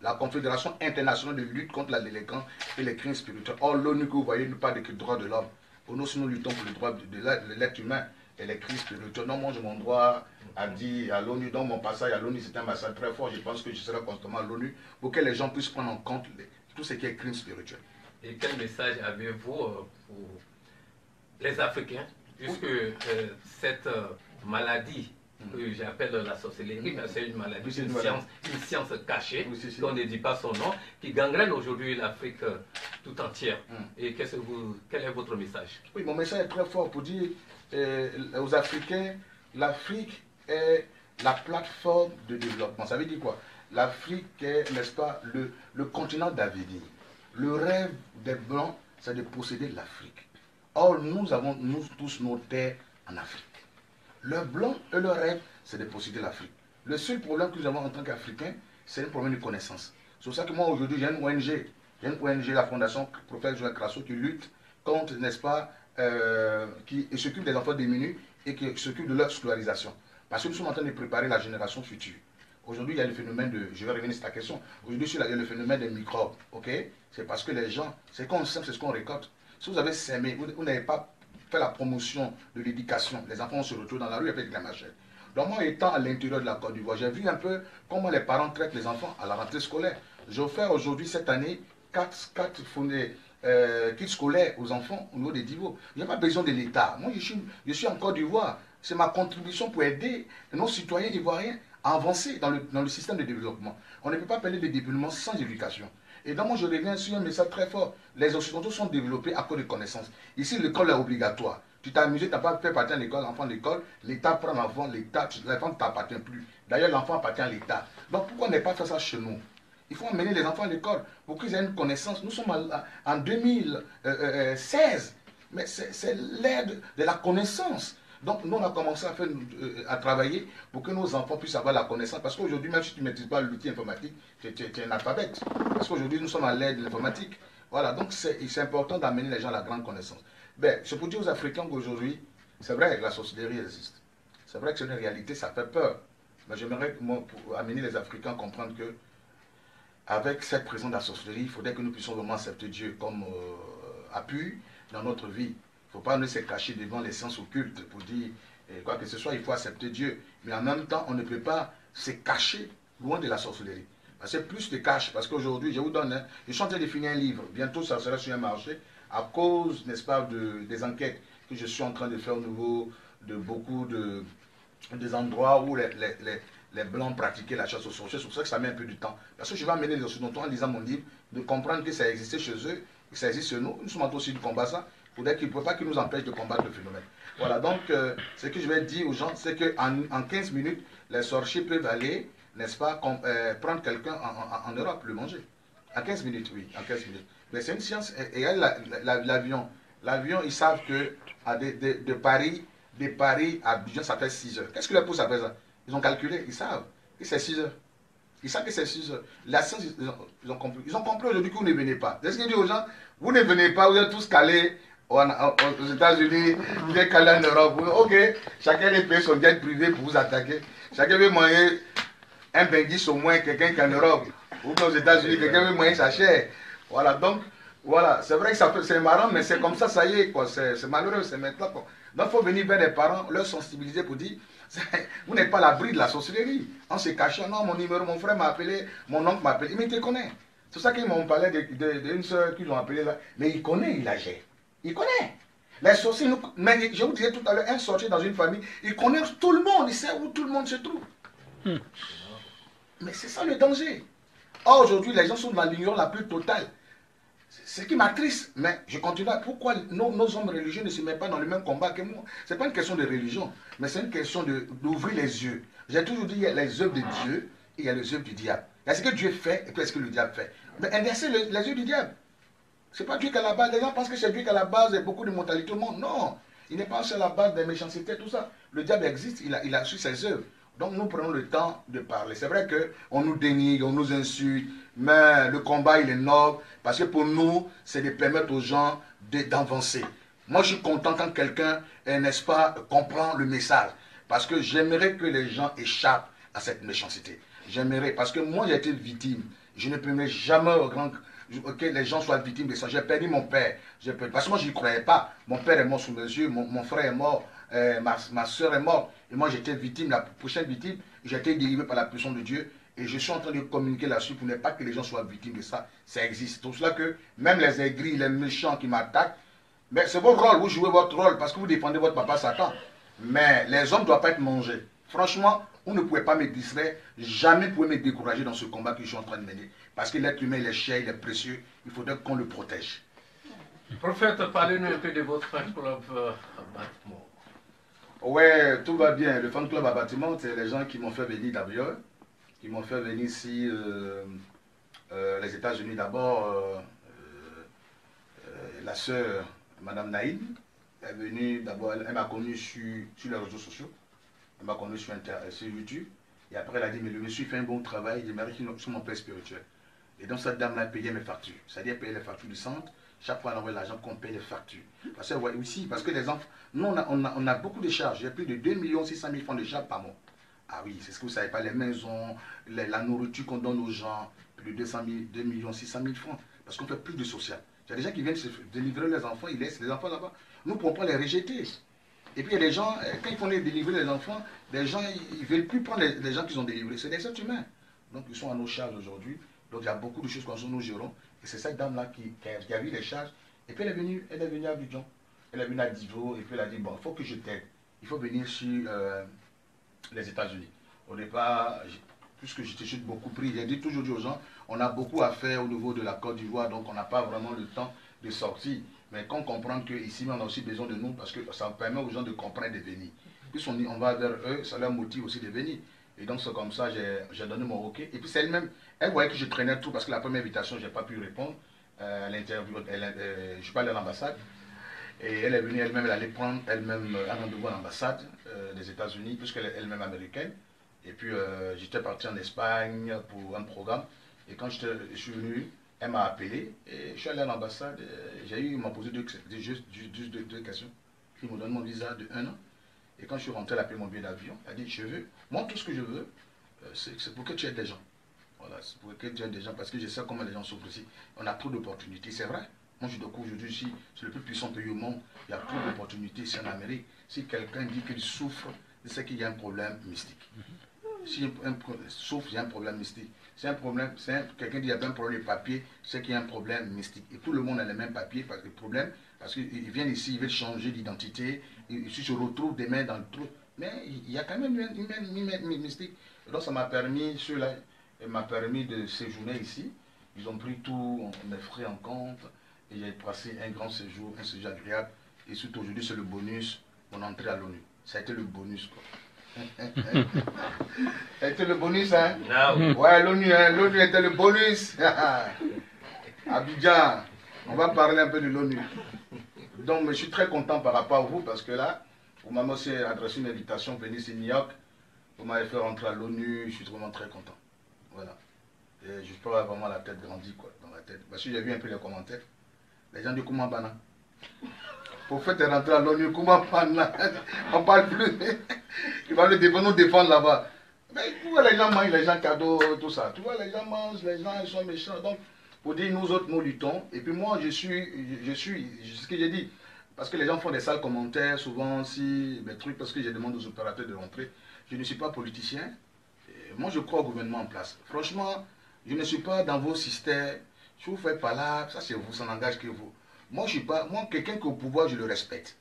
la Confédération internationale de lutte contre la délinquance et les crimes spirituels. Or, l'ONU que vous voyez nous parle des droits de l'homme. Pour nous, si nous luttons pour de l'être de l'être humain les crimes spirituels, non, moi, j'ai mon droit à dire à l'ONU, dans mon passage à l'ONU, c'est un message très fort. Je pense que je serai constamment à l'ONU pour que les gens puissent prendre en compte les- tout ce qui est crime spirituel. Et quel message avez-vous euh, pour les Africains? Puisque euh, cette euh, maladie que j'appelle la sorcellerie, parce que c'est une maladie, Oui, une, une science, une science cachée, Oui, qu'on ne dit pas son nom, qui gangrène aujourd'hui l'Afrique euh, tout entière. Mm. Et qu'est-ce que vous, quel est votre message? Oui, mon message est très fort pour dire aux Africains, l'Afrique est la plateforme de développement. Ça veut dire quoi? L'Afrique est, n'est-ce pas, le, le continent d'avenir. Le rêve des Blancs, c'est de posséder l'Afrique. Or, nous avons, nous tous, nos terres en Afrique. Le blanc et le rêve, c'est de posséder l'Afrique. Le seul problème que nous avons en tant qu'Africains, c'est un problème de connaissance. C'est pour ça que moi, aujourd'hui, j'ai une ONG. J'ai une ONG, la Fondation Prophète Joël Crasso, qui lutte contre, n'est-ce pas, euh, qui s'occupe des enfants démunis et qui s'occupe de leur scolarisation. Parce que nous sommes en train de préparer la génération future. Aujourd'hui, il y a le phénomène de. Je vais revenir sur ta question. Aujourd'hui, il y a le phénomène des microbes. C'est parce que les gens, c'est qu'on sème, c'est ce qu'on récolte. Si vous avez sémé, vous, n'avez pas fait la promotion de l'éducation, les enfants se retrouvent dans la rue avec la machette. Donc, moi, étant à l'intérieur de la Côte d'Ivoire, j'ai vu un peu comment les parents traitent les enfants à la rentrée scolaire. J'offre aujourd'hui, cette année, 4, 4 euh, kits scolaires aux enfants au niveau des niveaux. Il n'y a pas besoin de l'État. Moi, je suis, je suis en Côte d'Ivoire. C'est ma contribution pour aider nos citoyens ivoiriens à avancer dans le, dans le système de développement. On ne peut pas parler de développement sans éducation. Et donc, moi, je reviens sur un message très fort. Les Occidentaux sont développés à cause de connaissances. Ici, l'école est obligatoire. Tu t'es amusé, tu n'as pas fait partie à l'école, l'enfant de l'école, l'État prend l'enfant, l'État, l'enfant ne t'appartient plus. D'ailleurs, l'enfant appartient à l'État. Donc, pourquoi on n'est pas fait ça chez nous? Il faut amener les enfants à l'école pour qu'ils aient une connaissance. Nous sommes en, en 2016, mais c'est l'ère de, la connaissance. Donc, nous, on a commencé à, faire, euh, à travailler pour que nos enfants puissent avoir la connaissance. Parce qu'aujourd'hui, même si tu ne maîtrises pas l'outil informatique, tu es, un alphabète. Parce qu'aujourd'hui, nous sommes à l'ère de l'informatique. Voilà, donc c'est important d'amener les gens à la grande connaissance. Ben, je peux dire aux Africains qu'aujourd'hui, c'est vrai que la sorcellerie existe. C'est vrai que c'est une réalité, ça fait peur. Mais j'aimerais amener les Africains à comprendre que, avec cette présence de la sorcellerie, il faudrait que nous puissions vraiment accepter Dieu comme euh, appui dans notre vie. Il ne faut pas nous se cacher devant les sciences occultes pour dire quoi que ce soit, il faut accepter Dieu. Mais en même temps, on ne peut pas se cacher loin de la sorcellerie. C'est plus de cache, parce qu'aujourd'hui, je vous donne, hein, je suis en train de finir un livre, bientôt ça sera sur un marché, à cause, n'est-ce pas, de, des enquêtes que je suis en train de faire au niveau de beaucoup de, des endroits où les, les Blancs pratiquaient la chasse aux sorciers. C'est pour ça que ça met un peu de temps. Parce que je vais amener les Occidentaux en lisant mon livre, de comprendre que ça existait chez eux, que ça existe chez nous. Nous sommes en train aussi de combattre ça. Il ne pas qu'ils nous empêchent de combattre le phénomène. Voilà, donc euh, ce que je vais dire aux gens, c'est qu'en en 15 minutes, les sorciers peuvent aller, n'est-ce pas, euh, prendre quelqu'un en, Europe, le manger. En 15 minutes, oui, en 15 minutes. Mais c'est une science. Et, l'avion, l'avion, ils savent que de, Paris, de Paris à Abidjan, ça fait 6 heures. Qu'est-ce que les pousse après ça? Ils ont calculé, ils savent que c'est 6 heures. Ils savent que c'est 6 heures. La science, ils ont, ils ont compris. Ils ont compris aujourd'hui que vous ne venez pas. C'est ce qu'ils disent aux gens, vous ne venez pas, vous êtes tous calés aux États-Unis, vous êtes calés en Europe. Ok, chacun les paye son jet privé pour vous attaquer. Chacun veut manger un bengis au moins, quelqu'un qui est en Europe. Ou aux États-Unis, quelqu'un veut manger sa chair. Voilà, donc, voilà, c'est vrai que c'est marrant, mais c'est comme ça, ça y est, quoi. C'est malheureux, c'est maintenant. Donc, il faut venir vers les parents, leur sensibiliser pour dire, [laughs] vous n'êtes pas l'abri de la sorcellerie. En se cachant, non, mon numéro, mon frère m'a appelé, mon oncle m'a appelé, mais il te connaît. C'est ça qu'ils m'ont parlé d'une soeur qu'ils ont appelé là. Mais il connaît, il agit. Il connaît. Les sorciers, nous, mais je vous disais tout à l'heure, un sorcier dans une famille, il connaît tout le monde, il sait où tout le monde se trouve. Hmm. Mais c'est ça le danger. Or, aujourd'hui, les gens sont dans l'ignorance la plus totale. Ce qui m'attriste. Mais je continue. à- Pourquoi nos, hommes religieux ne se mettent pas dans le même combat que moi Ce n'est pas une question de religion, mais c'est une question de- d'ouvrir les yeux. J'ai toujours dit il y a les œuvres de Dieu et il y a les œuvres du diable. Il y a ce que Dieu fait et puis ce que le diable fait. Mais inverser le- les yeux du diable. C'est pas Dieu qui est à la base. Les gens pensent que c'est Dieu qui est à la base et beaucoup de mortalité au monde. Non. Il n'est pas sur la base des méchancetés, tout ça. Le diable existe, il a, il a su ses œuvres. Donc nous prenons le temps de parler. C'est vrai qu'on nous dénigre, on nous insulte, mais le combat, il est noble, parce que pour nous, c'est de permettre aux gens d'avancer. Moi, je suis content quand quelqu'un, eh, n'est-ce pas, comprend le message. Parce que j'aimerais que les gens échappent à cette méchanceté. J'aimerais, parce que moi, j'ai été victime. Je ne permettrai jamais au grand que les gens soient victimes de ça. J'ai perdu mon père. Perdu- Parce que moi, je n'y croyais pas. Mon père est mort sous mes yeux, mon, mon frère est mort, euh, ma, soeur est morte. Et moi, j'étais victime, la prochaine victime. J'ai été délivré par la puissance de Dieu. Et je suis en train de communiquer là-dessus pour ne pas que les gens soient victimes de ça. Ça existe. C'est pour cela que même les aigris, les méchants qui m'attaquent, mais c'est votre rôle, vous jouez votre rôle parce que vous défendez votre papa Satan. Mais les hommes ne doivent pas être mangés. Franchement, vous ne pouvez pas me distraire, jamais vous pouvez me décourager dans ce combat que je suis en train de mener. Parce que l'être humain, il est cher, il est précieux, il faudrait qu'on le protège. Prophète, parlez-nous un peu de votre club euh. Ouais, tout va bien. Le fan club à bâtiment, c'est les gens qui m'ont fait venir d'ailleurs, qui m'ont fait venir ici, euh, euh, les États-Unis d'abord. euh, euh, la sœur, Madame Naïm, est venue d'abord, elle, m'a connu sur, sur les réseaux sociaux, elle m'a connu sur, Inter- sur YouTube, et après elle a dit, mais le monsieur fait un bon travail, il mérite sur mon père spirituel. Et donc cette dame-là payait mes factures, c'est-à-dire payait les factures du centre, chaque fois elle envoie l'argent qu'on paye les factures. Parce que, ouais, aussi, parce que les enfants, nous on a, on a, on a beaucoup de charges, j'ai plus de 2 600 000 francs de charges par mois. Ah oui, c'est ce que vous savez pas, les maisons, la nourriture qu'on donne aux gens, plus de 200 000, 2 600 000 francs, parce qu'on fait plus de social. Il y a des gens qui viennent se délivrer les enfants, ils laissent les enfants là-bas. Nous ne pouvons pas les rejeter. Et puis il y a des gens, euh, quand ils font les délivrer les enfants, les gens, ils ne veulent plus prendre les, les gens qu'ils ont délivrés. C'est des êtres humains. Donc ils sont à nos charges aujourd'hui. Donc il y a beaucoup de choses qu'on nous gérons. Et c'est cette dame-là qui, qui a, vu les charges. Et puis elle est venue, elle est venue à Abidjan. Elle est venue à Divo. Et puis elle a dit, bon, il faut que je t'aide. Il faut venir sur euh, les États-Unis. Au départ, puisque j'étais j'ai beaucoup pris, j'ai dit toujours aux gens, on a beaucoup à faire au niveau de la Côte d'Ivoire, donc on n'a pas vraiment le temps de sortir. Mais qu'on comprenne qu'ici, on a aussi besoin de nous, parce que ça permet aux gens de comprendre et de venir. Puis on, dit, on va vers eux, ça leur motive aussi de venir. Et donc c'est comme ça, j'ai donné mon OK. Et puis c'est elle-même, elle voyait que je traînais tout, parce que la première invitation, je n'ai pas pu répondre. Euh, à l'interview, elle, euh, je suis pas allé à l'ambassade. Et elle est venue elle-même, elle allait prendre elle-même euh, un rendez-vous à l'ambassade euh, des États-Unis, puisqu'elle est elle-même américaine. Et puis euh, j'étais parti en Espagne pour un programme. Et quand je suis venu, elle m'a appelé. Et je suis allé à l'ambassade. J'ai eu, ils m'ont posé deux, juste, deux, deux questions. Ils me donnent mon visa de un an. Et quand je suis rentré, elle a payé mon billet d'avion. Elle a dit, je veux, moi tout ce que je veux, euh, c'est c'est pour que tu aides des gens. Voilà, c'est pour que tu aides des gens, parce que je sais comment les gens souffrent ici. On a trop d'opportunités, c'est vrai. Moi, je découvre aujourd'hui c'est le plus puissant pays au monde. Il y a trop d'opportunités ici en Amérique. Si quelqu'un dit qu'il souffre, c'est qu'il y a un problème mystique. Si un pro- souffre, il y a un problème mystique. Si un problème, c'est un- quelqu'un dit qu'il y a un problème de papier, c'est qu'il y a un problème mystique. Et tout le monde a les mêmes papiers, parce que le problème, parce qu'ils viennent ici, ils veulent changer d'identité, ils se retrouvent demain dans le trou. Mais il y a quand même une, mystique. Donc ça m'a permis, cela m'a permis de séjourner ici. Ils ont pris tous mes frais en compte et j'ai passé un grand séjour, un séjour agréable. Et surtout aujourd'hui, c'est le bonus, mon entrée à l'ONU. Ça a été le bonus, quoi. [laughs] ça a été le bonus, hein? Ouais, l'ONU, hein, l'ONU était le bonus. [laughs] Abidjan, on va parler un peu de l'ONU. Donc, je suis très content par rapport à vous parce que là, vous m'avez aussi adressé une invitation, venir ici New York. Vous m'avez fait rentrer à l'ONU, je suis vraiment très content. Voilà. Et je peux avoir vraiment la tête grandie, quoi, dans la tête. Parce que j'ai vu un peu les commentaires. Les gens disent comment. Pour faire rentrer à l'ONU, comment bana. [laughs] On parle plus. Il va nous défendre, nous défendre là-bas. Mais tu vois, les gens mangent, les gens cadeaux, tout ça. Tu vois, les gens mangent, les gens ils sont méchants. Donc, pour dire, nous autres, nous luttons. Et puis moi, je suis, je, suis, ce que j'ai dit. Parce que les gens font des sales commentaires, souvent, si, des trucs, parce que je demande aux opérateurs de rentrer. Je ne suis pas politicien. Moi, je crois au gouvernement en place. Franchement, je ne suis pas dans vos systèmes. Je vous fais pas là, ça c'est vous, ça n'engage que vous. Moi, je suis pas, moi, quelqu'un qui est au pouvoir, je le respecte.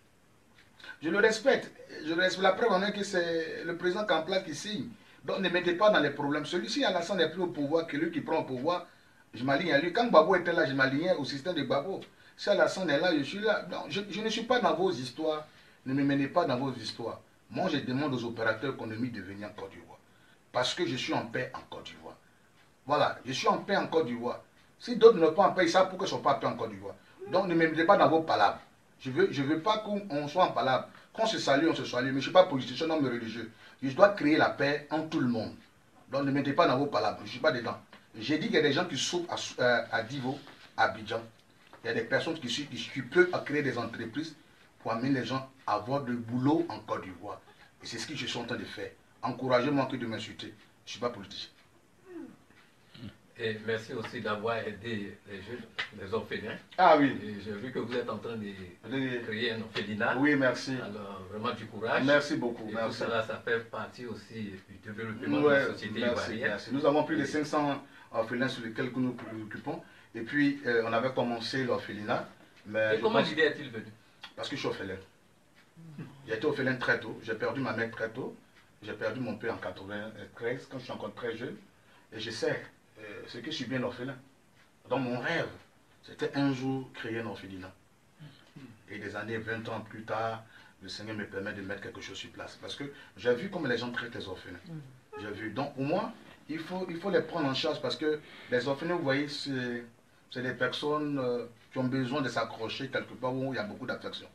Je le respecte. Je le respecte. La preuve en est que c'est le président Kampla qui signe. Donc ne mettez pas dans les problèmes. Celui-ci, Alassane n'est plus au pouvoir que lui qui prend au pouvoir. Je m'aligne à lui. Quand Babo était là, je m'alignais au système de Babo. Si Alassane est là, je suis là. Non, je, ne suis pas dans vos histoires. Ne me menez pas dans vos histoires. Moi, je demande aux opérateurs économiques de venir en Côte d'Ivoire. Parce que je suis en paix en Côte d'Ivoire. Voilà, je suis en paix en Côte d'Ivoire. Si d'autres ne sont pas en paix, ils savent pourquoi ils ne sont pas en paix en Côte d'Ivoire. Donc ne me mettez pas dans vos palabres. Je ne veux, je veux pas qu'on soit en palabres. Quand on se salue, on se salue. Mais je ne suis pas politicien, homme religieux. Je dois créer la paix en tout le monde. Donc ne mettez pas dans vos palabres. Je ne suis pas dedans. J'ai dit qu'il y a des gens qui souffrent à, euh, à Divo, à Abidjan. Il y a des personnes qui, qui, qui peuvent créer des entreprises pour amener les gens à avoir du boulot en Côte d'Ivoire. Et c'est ce que je suis en train de faire. Encouragez-moi que de m'insulter. Je ne suis pas politicien. Et merci aussi d'avoir aidé les jeunes, les orphelins. Ah oui. J'ai vu que vous êtes en train de créer un orphelinat. Oui, merci. Alors, vraiment du courage. Merci beaucoup. Et tout cela, ça fait partie aussi du développement de la société merci, merci. Nous avons plus de 500 orphelins sur lesquels nous nous préoccupons. Et puis, euh, on avait commencé l'orphelinat. Mais Et comment pense- l'idée est-il venue? Parce que je suis orphelin. J'ai été orphelin très tôt. J'ai perdu ma mère très tôt. J'ai perdu mon père en 93, quand je suis encore très jeune. Et je sais euh, ce que je suis bien orphelin. Dans mon rêve, c'était un jour créer un orphelinat. Et des années, 20 ans plus tard, le Seigneur me permet de mettre quelque chose sur place. Parce que j'ai vu comment les gens traitent les orphelins. J'ai vu. Donc, pour moi, il faut, il faut les prendre en charge parce que les orphelins, vous voyez, c'est des personnes euh, qui ont besoin de s'accrocher quelque part où il y a beaucoup d'affection.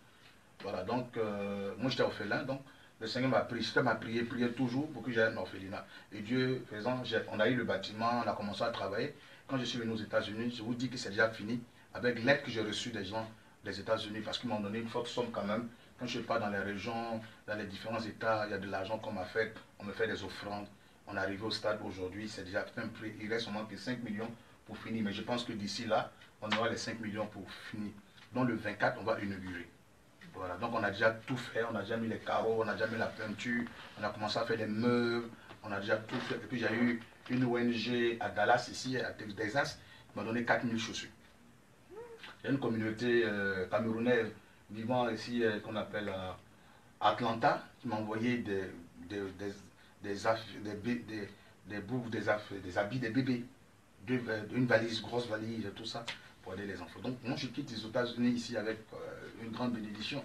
Voilà, donc euh, moi j'étais orphelin, donc le Seigneur m'a prié, m'a prié, prié toujours pour que j'aie un orphelinat. Et Dieu faisant, on a eu le bâtiment, on a commencé à travailler. Quand je suis venu aux États-Unis, je vous dis que c'est déjà fini avec l'aide que j'ai reçue des gens des États-Unis parce qu'ils m'ont donné une forte somme quand même. Quand je pars dans les régions, dans les différents États, il y a de l'argent qu'on m'a fait, on me fait des offrandes. On est arrivé au stade aujourd'hui, c'est déjà un prix. Il reste seulement que 5 millions pour finir. Mais je pense que d'ici là, on aura les 5 millions pour finir. Donc le 24, on va inaugurer. Voilà, donc on a déjà tout fait, on a déjà mis les carreaux, on a déjà mis la peinture, on a commencé à faire des meubles, on a déjà tout fait. Et puis j'ai eu une ONG à Dallas, ici, à Texas, qui m'a donné 4000 chaussures. Il y a une communauté euh, camerounaise vivant ici, euh, qu'on appelle euh, Atlanta, qui m'a envoyé des, des, des, des, des bouffes, des, des habits, des bébés, une valise, grosse valise, tout ça, pour aider les enfants. Donc moi je quitte les États-Unis ici avec euh, une grande bénédiction.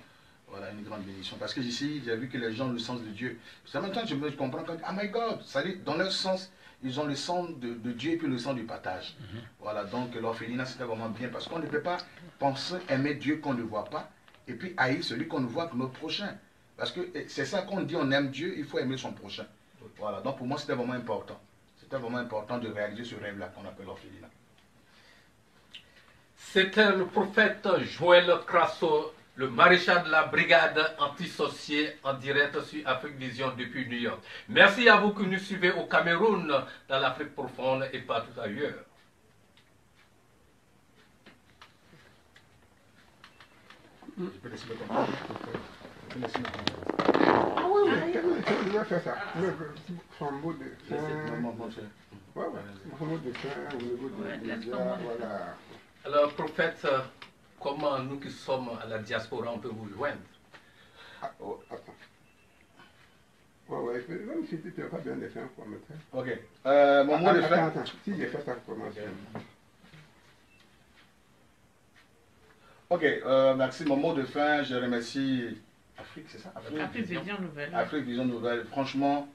Voilà, une grande bénédiction. Parce que ici, j'ai vu que les gens ont le sens de Dieu. Qu'en même temps, je me comprends quand, ah my God, dit, dans leur sens, ils ont le sens de, de Dieu et puis le sens du partage. Voilà, donc l'orphelinat, c'était vraiment bien parce qu'on ne peut pas penser aimer Dieu qu'on ne voit pas et puis haïr celui qu'on ne voit que notre prochain. Parce que eh, c'est ça qu'on dit, on aime Dieu, il faut aimer son prochain. Voilà, donc pour moi, c'était vraiment important. C'était vraiment important de réaliser ce rêve-là qu'on appelle l'orphelinat. C'était le prophète Joël Crasso, le maréchal de la brigade antisociée en direct sur Afrique Vision depuis New York. Merci à vous qui nous suivez au Cameroun, dans l'Afrique profonde et partout ailleurs. Je peux laisser le contact. Je peux laisser le contact. Ah oui, oui, il a fait ça. Le- Son mot de Laissez- fin. non, non, non, c'est- Ouais, ouais. Son mot de fin au niveau Ouais, du laisse visa, tomber. voilà. Alors, prophète, euh, comment nous qui sommes à la diaspora, on peut vous joindre? Ah, oh, attends. Ouais, ouais, mais même si tu n'as pas bien fait information. Ok. Euh, mon mot de fin. attends, si j'ai fait ta information. Ok, euh, merci. Mon mot de fin, je remercie Afrique, c'est ça? Afrique Vision Nouvelle. Afrique Vision Nouvelle. Franchement,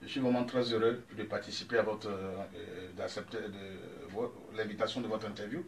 je suis vraiment très heureux de participer à votre, euh, euh, d'accepter l'invitation de votre interview.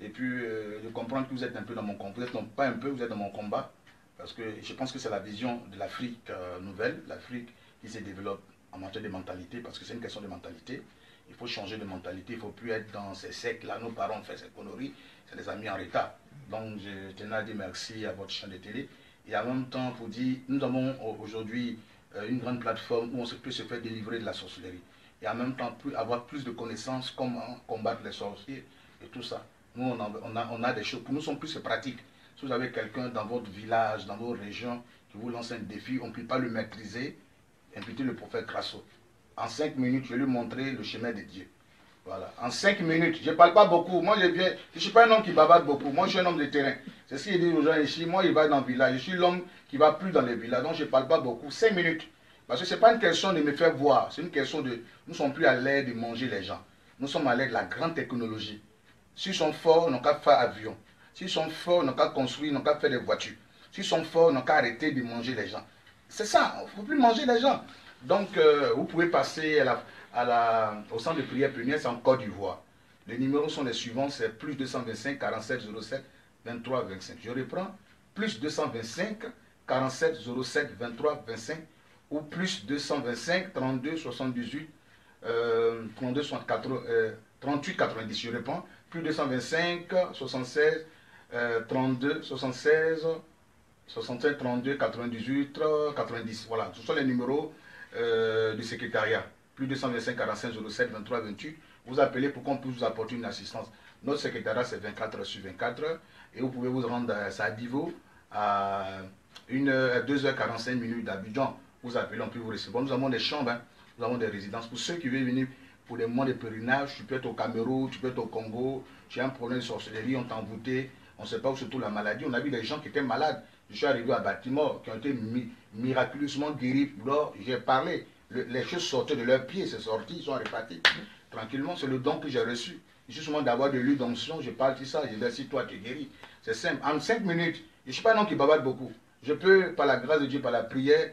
Et puis, euh, de comprendre que vous êtes un peu dans mon combat. Vous êtes non, pas un peu, vous êtes dans mon combat. Parce que je pense que c'est la vision de l'Afrique euh, nouvelle, l'Afrique qui se développe en matière de mentalité, parce que c'est une question de mentalité. Il faut changer de mentalité, il ne faut plus être dans ces sectes-là. Nos parents ont fait ces conneries, c'est des amis en retard. Donc, je tenais à dire merci à votre chaîne de télé. Et en même temps, pour dire, nous avons aujourd'hui euh, une grande plateforme où on peut se faire délivrer de la sorcellerie. Et en même temps, avoir plus de connaissances, comment combattre les sorciers et tout ça. Nous, on a, des choses, pour nous, sont plus pratiques. Si vous avez quelqu'un dans votre village, dans vos régions, qui vous lance un défi, on ne peut pas le maîtriser, invitez le prophète Crasso. En cinq minutes, je vais lui montrer le chemin de Dieu. Voilà. En cinq minutes, je ne parle pas beaucoup. Moi, je viens, je ne suis pas un homme qui bavarde beaucoup. Moi, je suis un homme de terrain. C'est ce qu'il dit aux gens ici. Moi, il va dans le village. Je suis l'homme qui va plus dans les villages. Donc, je ne parle pas beaucoup. Cinq minutes. Parce que ce n'est pas une question de me faire voir, c'est une question de. Nous ne sommes plus à l'aide de manger les gens. Nous sommes à l'aide de la grande technologie. S'ils sont forts, ils n'ont qu'à faire avion. S'ils sont forts, ils n'ont qu'à construire, ils n'ont qu'à faire des voitures. S'ils sont forts, ils n'ont qu'à arrêter de manger les gens. C'est ça, il ne faut plus manger les gens. Donc, euh, vous pouvez passer à la, au centre de prière première, c'est en Côte d'Ivoire. Les numéros sont les suivants, c'est plus 225 47 07 23 25. Je reprends, plus 225 47 07 23 25 ou plus 225 32 78 euh, 32 64, euh, 38 90. Je reprends, plus 225 76 euh, 32 76 65 32 98 90. Voilà, ce sont les numéros euh, du secrétariat. Plus 225 45 07 23 28. Vous appelez pour qu'on puisse vous apporter une assistance. Notre secrétariat, c'est 24 heures sur 24 et vous pouvez vous rendre à Sadivo à 2h45 minutes d'Abidjan. Vous appelez, on peut vous recevoir. Nous avons des chambres, hein. nous avons des résidences. Pour ceux qui veulent venir pour des moments de pèlerinage, tu peux être au Cameroun, tu peux être au Congo, tu as un problème de sorcellerie, on t'a envoûté, on ne sait pas où se trouve la maladie. On a vu des gens qui étaient malades. Je suis arrivé à Bâtiment, qui ont été miraculeusement guéris. J'ai parlé, les choses sortaient de leurs pieds, c'est sorti, ils sont répartis. Tranquillement, c'est le don que j'ai reçu. Justement d'avoir de l'huile d'onction, je parle de ça, je dis si toi tu es guéri. C'est simple. En cinq minutes, je ne suis pas un homme qui bavarde beaucoup. Je peux, par la grâce de Dieu, par la prière,